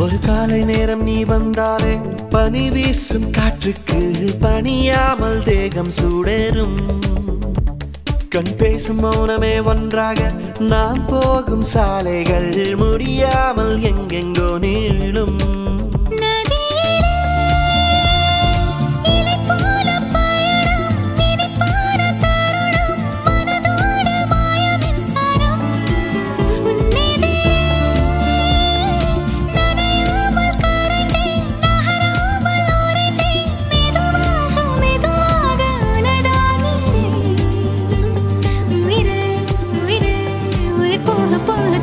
ஒரு காலை நேரம் நீ வந்தாலே பனி வீசும் காற்றுக்கு பணியாமல் தேகம் சூடேறும். கண் பேசும் மௌனமே ஒன்றாக நாம் போகும் சாலைகள்